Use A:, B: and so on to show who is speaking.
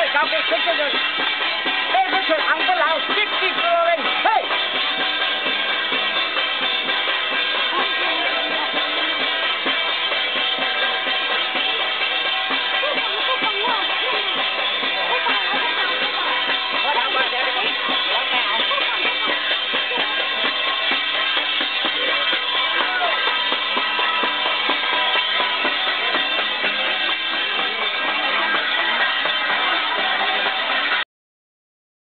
A: 这家伙这这